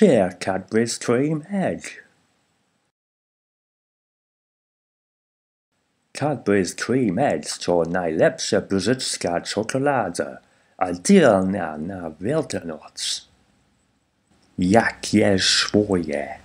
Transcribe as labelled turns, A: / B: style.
A: Share Cadbury's Cream Egg. Cadbury's Cream Eggs to najlepsze brytyjska czekolada, a dzielna na Wielkanoc. Jakie swoje.